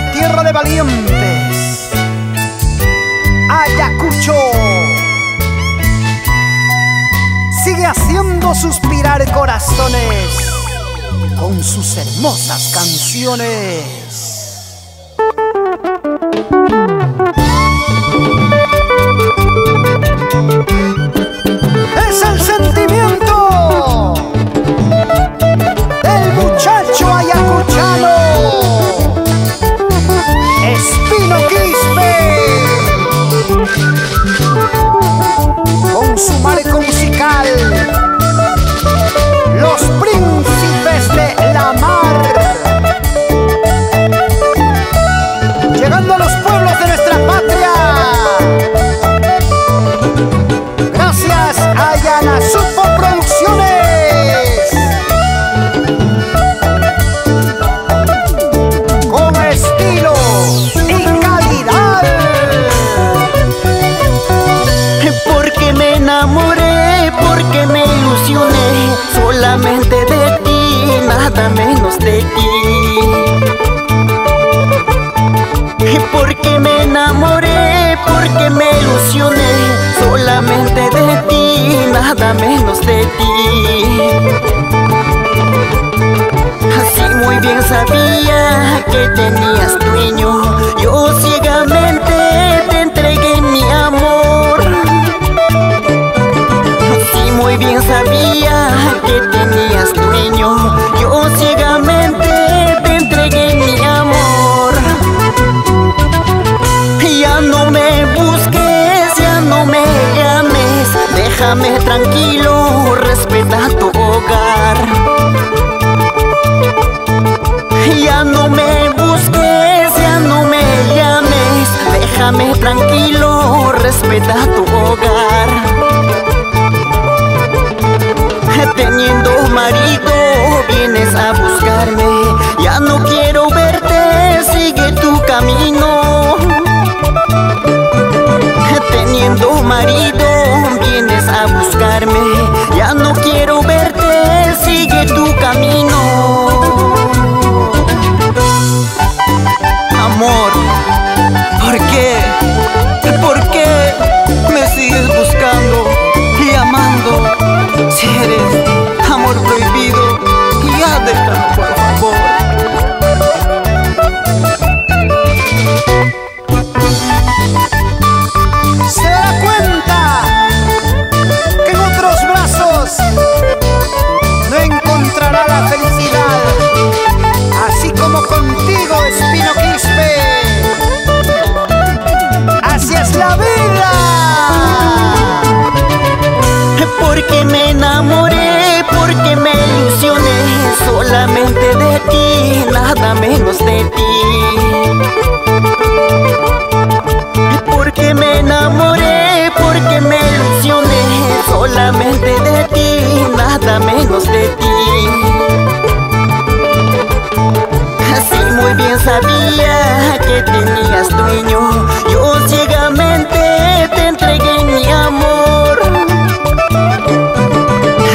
tierra de valientes. Ayacucho sigue haciendo suspirar corazones con sus hermosas canciones. Solamente de ti, nada menos de ti. Porque me enamoré, porque me ilusioné Solamente de ti, nada menos de ti. Así muy bien sabía que tenías dueño muy bien sabía que tenías dueño. Yo ciegamente te entregué mi amor. Ya no me busques, ya no me llames. Déjame tranquilo, respeta tu hogar. Ya no me busques, ya no me llames. Déjame tranquilo, respeta tu vienes a buscarme. Ya no quiero verte, sigue tu camino. Teniendo marido, de ti. Así muy bien sabía que tenías dueño. Yo ciegamente te entregué mi amor.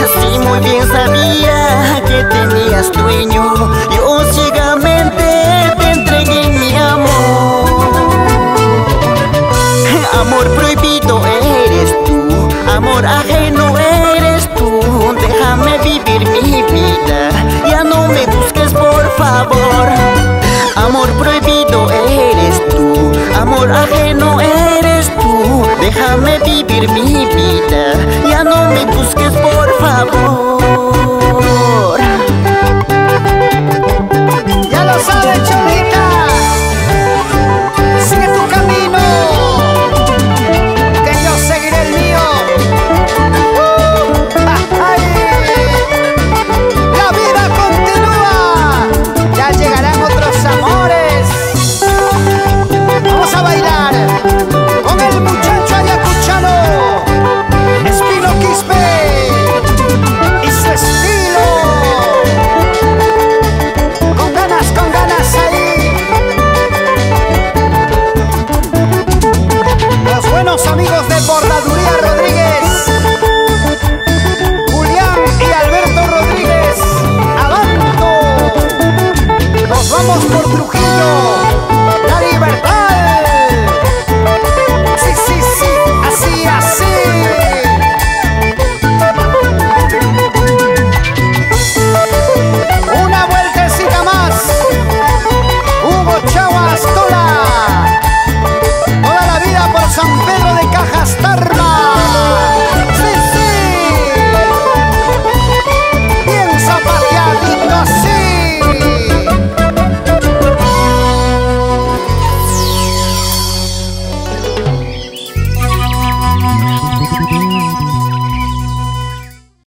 Así muy bien sabía que tenías dueño. Yo ciegamente te entregué mi amor. Amor prohibido eres tú. Amor ajeno vivir mi vida. Ya no me busques por favor. Amor prohibido eres tú. Amor ajeno eres tú. Déjame vivir mi vida. Ya no me busques por favor